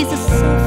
Jesus.